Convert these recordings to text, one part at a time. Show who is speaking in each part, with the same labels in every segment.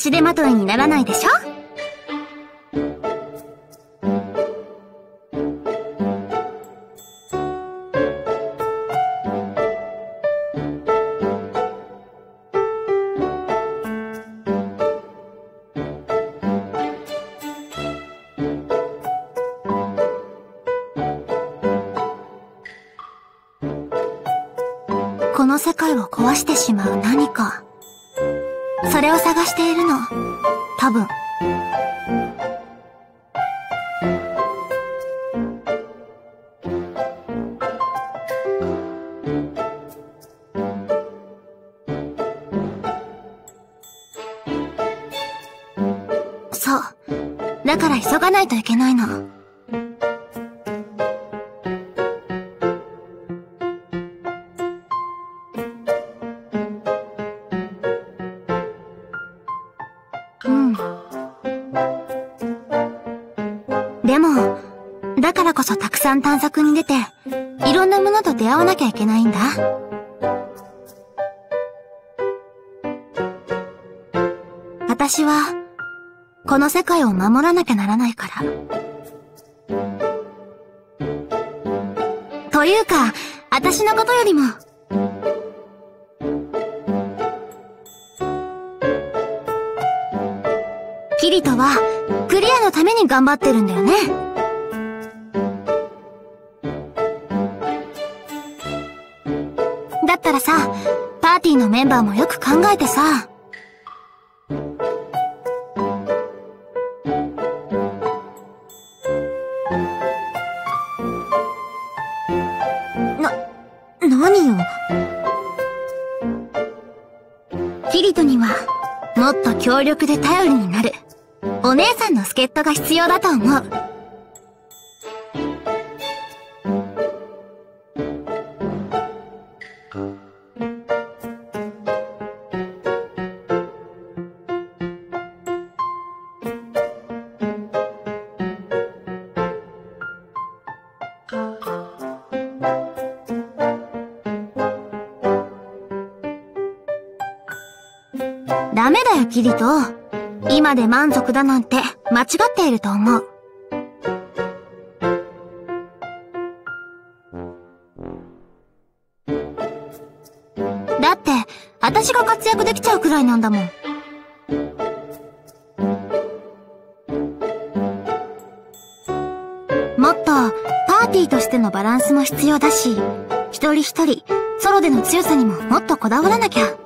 Speaker 1: 足手まといにならないでしょ？この世界を壊してしまう何か。それを探しているの。多分。そう。だから急がないといけないの。でも、だからこそたくさん探索に出て、いろんなものと出会わなきゃいけないんだ。私は、この世界を守らなきゃならないから。というか、私のことよりも、のために頑張ってるんだよね。だったらさ、パーティーのメンバーもよく考えてさ、な、何よ。キリトには、もっと強力で頼りになる、お姉さんの助っ人が必要だと思う。ダメだよ、キリト。今で満足だなんて間違っていると思う。だって、私が活躍できちゃうくらいなんだもん。もっと、パーティーとしてのバランスも必要だし、一人一人、ソロでの強さにももっとこだわらなきゃ。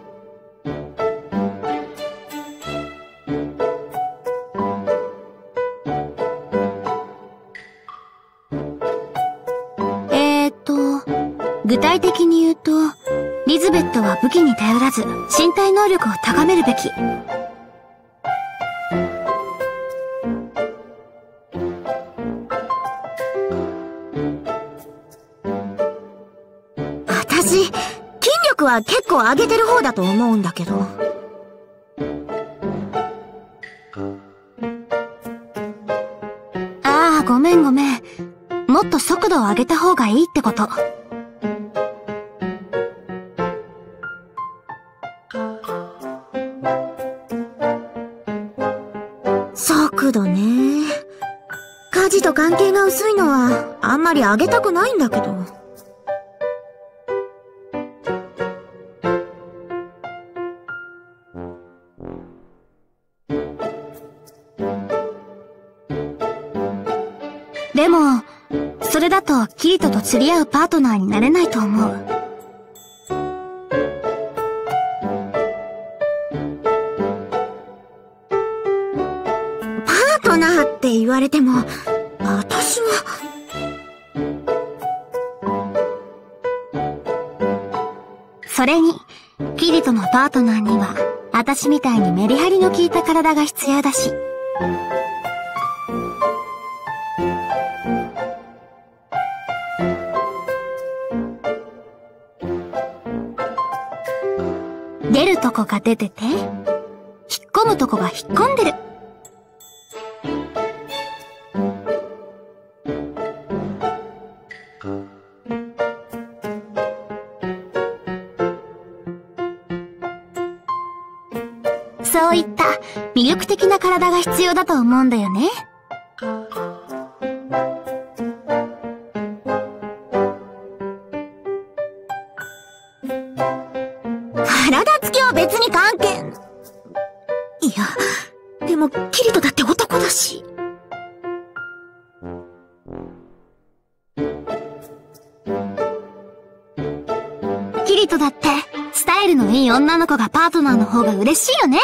Speaker 1: は武器に頼らず、身体能力を高めるべき。私、筋力は結構上げてる方だと思うんだけど。ああ、ごめんごめん。もっと速度を上げた方がいいってこと。まり上げたくないんだけど。でも、それだとキリトと釣り合うパートナーになれないと思う。パートナーって言われても、それに、キリトのパートナーには、私みたいにメリハリの効いた体が必要だし。出るとこが出てて、力的な体が必要だと思うんだよね。体つきは別に関係、いや、でもキリトだって男だし。キリトだって、スタイルのいい女の子がパートナーの方が嬉しいよね。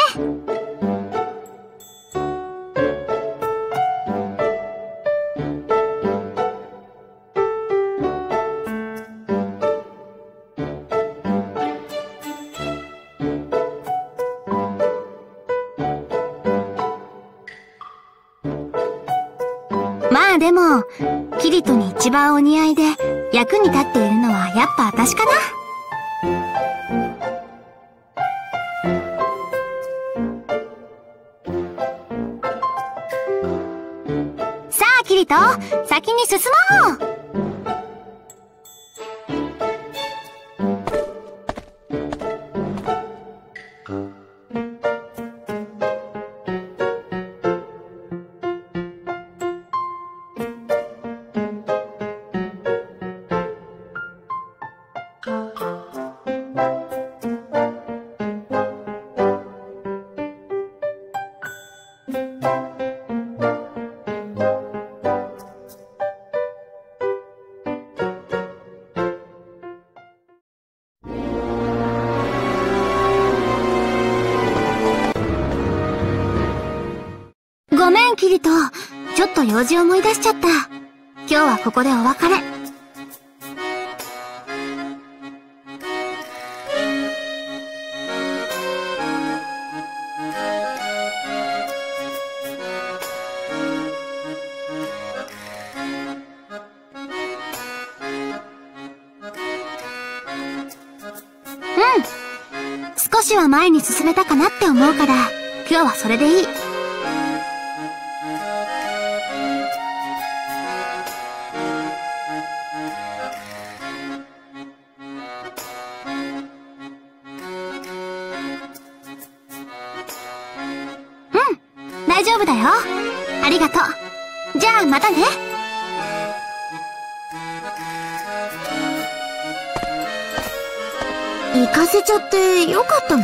Speaker 1: でも、キリトに一番お似合いで役に立っているのはやっぱ私かな。さあ、キリト、先に進もう用事思い出しちゃった。今日はここでお別れ。うん。少しは前に進めたかなって思うから、今日はそれでいい。ちゃってよかったの？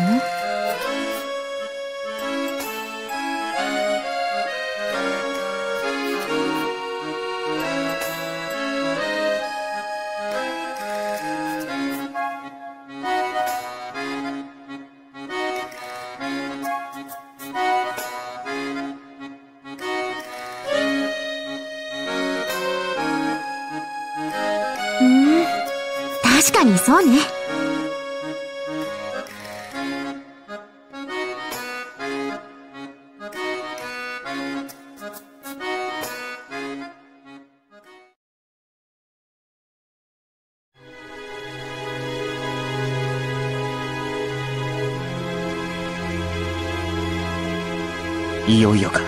Speaker 1: うん、確かにそうね。
Speaker 2: よいよか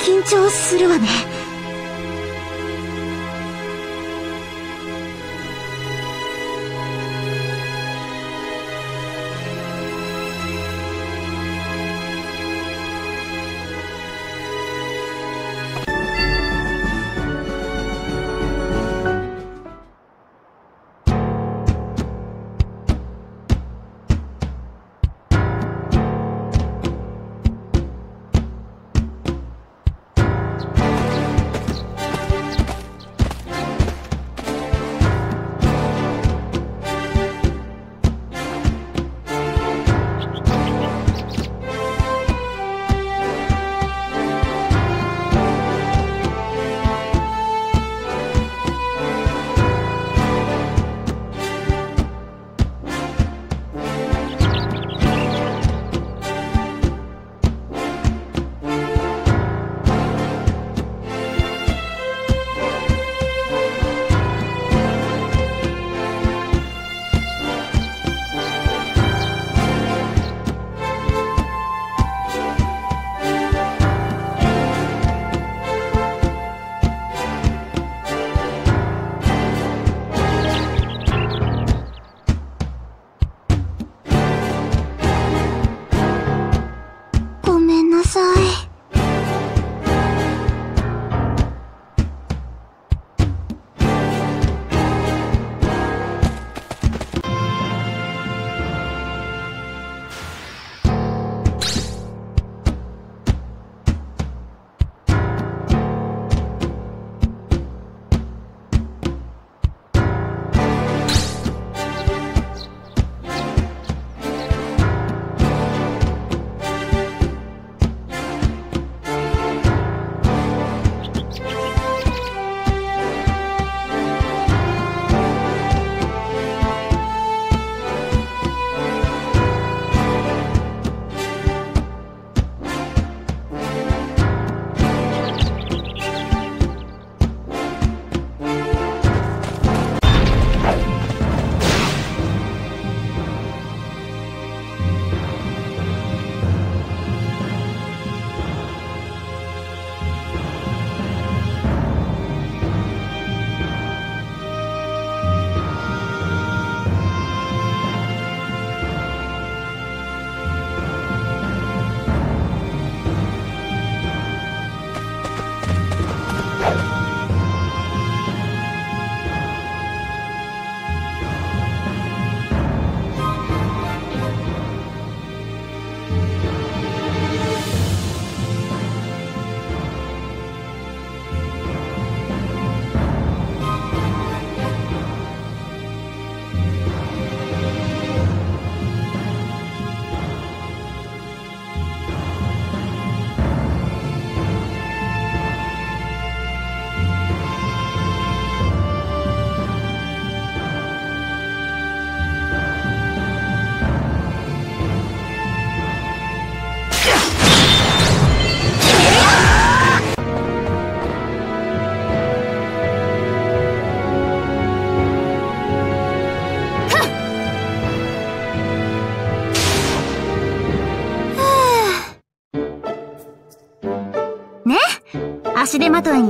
Speaker 1: 緊張するわね。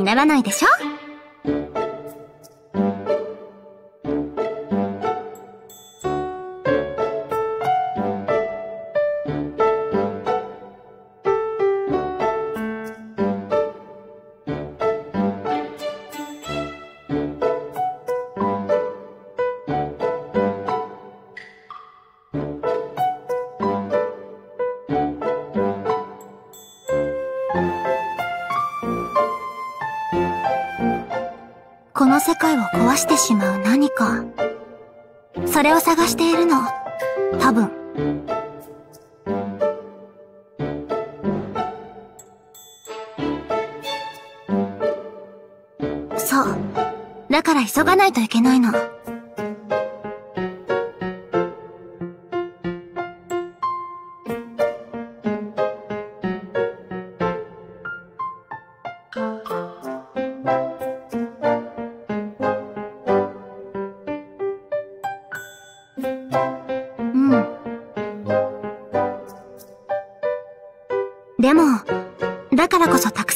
Speaker 1: ならないでしょ？してしまう何か。それを探しているの。多分。そう。だから急がないといけないの。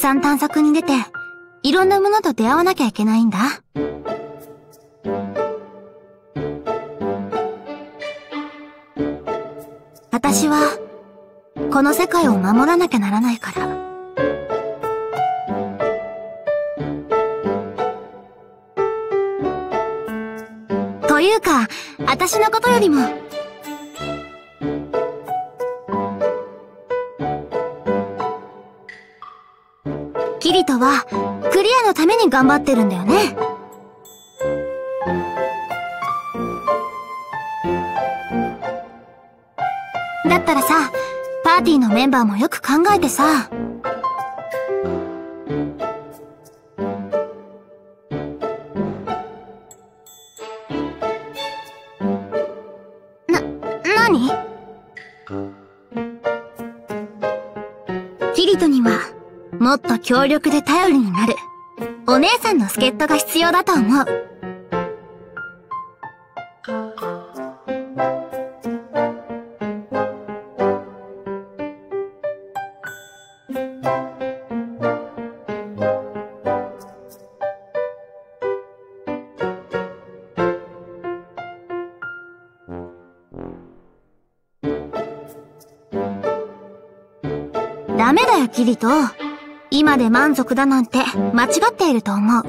Speaker 1: さん探索に出て、いろんなものと出会わなきゃいけないんだ。私は、この世界を守らなきゃならないから。というか、私のことよりも、キリトは、クリアのために頑張ってるんだよね。だったらさ、パーティーのメンバーもよく考えてさ、もっと強力で頼りになる、お姉さんの助っ人が必要だと思う。ダメだよ、キリト。今で満足だなんて間違っていると思う。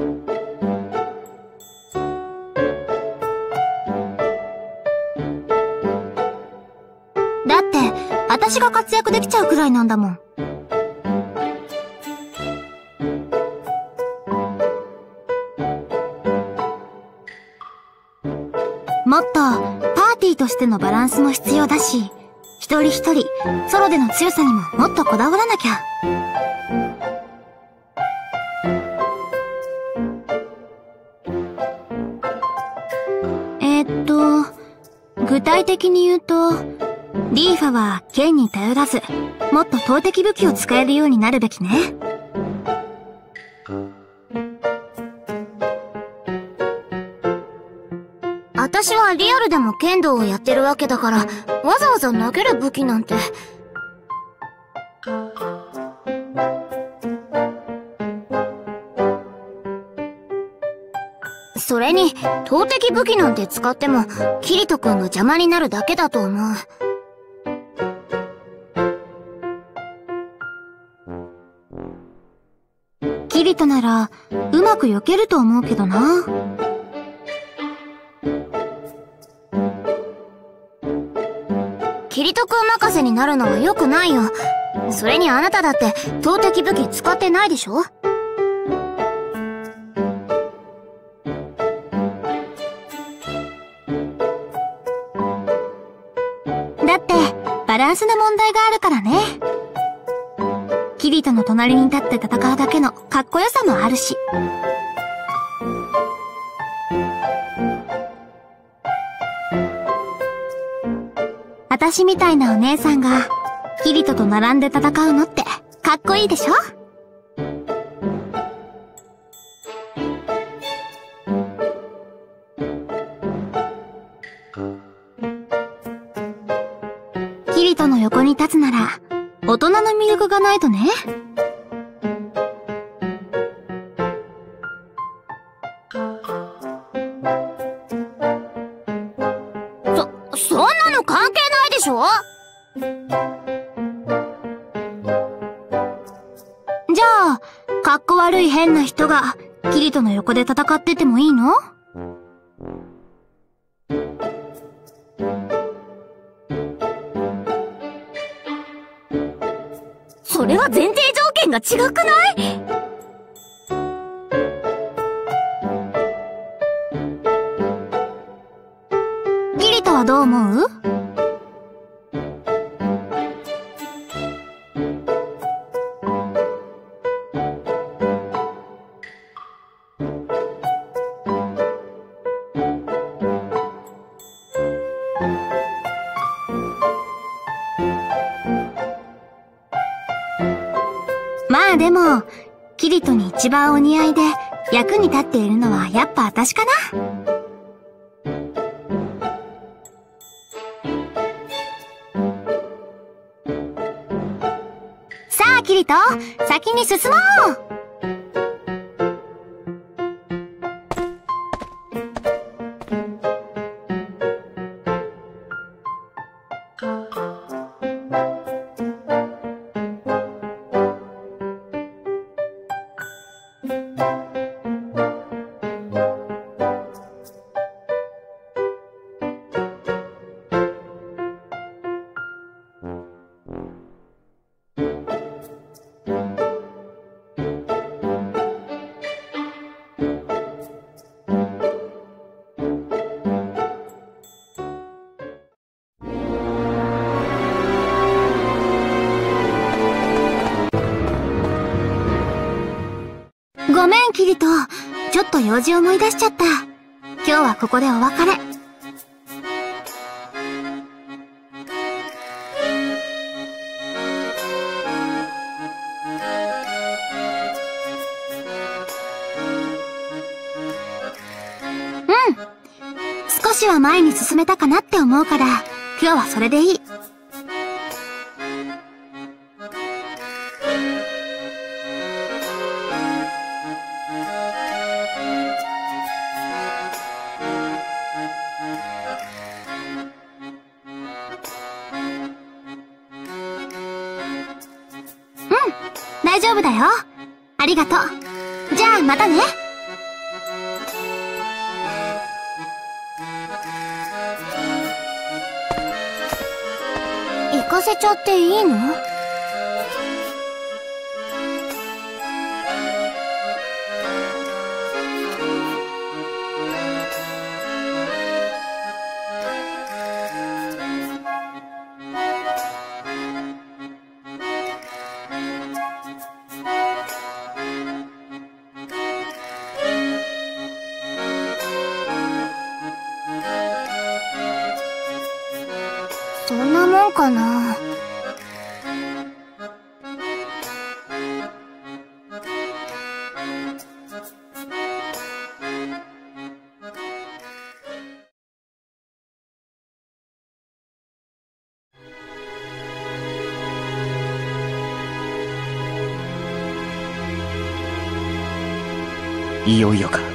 Speaker 1: だって、私が活躍できちゃうくらいなんだもん。もっと、パーティーとしてのバランスも必要だし、一人一人、ソロでの強さにももっとこだわらなきゃ。体的に言うと、リーファは剣に頼らず、もっと投擲武器を使えるようになるべきね。私はリアルでも剣道をやってるわけだから、わざわざ投げる武器なんて。それに、投擲武器なんて使っても、キリト君の邪魔になるだけだと思う。キリトなら、うまく避けると思うけどな。キリト君任せになるのは良くないよ。それにあなただって、投擲武器使ってないでしょ？ランスの問題があるからね。キリトの隣に立って戦うだけのかっこよさもあるし。私みたいなお姉さんが、キリトと並んで戦うのって、かっこいいでしょ？がないとね。そ、そんなの関係ないでしょ？じゃあ、かっこ悪い変な人が、キリトの横で戦っててもいいの？それは前提条件が違くない？一番お似合いで役に立っているのはやっぱ私かな。さあ、キリト、先に進もう。ごめん、キリト。ちょっと用事思い出しちゃった。今日はここでお別れ。うん。少しは前に進めたかなって思うから、今日はそれでいい。大丈夫だよ。ありがとう。じゃあ、またね。行かせちゃっていいの？そんなもんかな。
Speaker 2: いよいよか。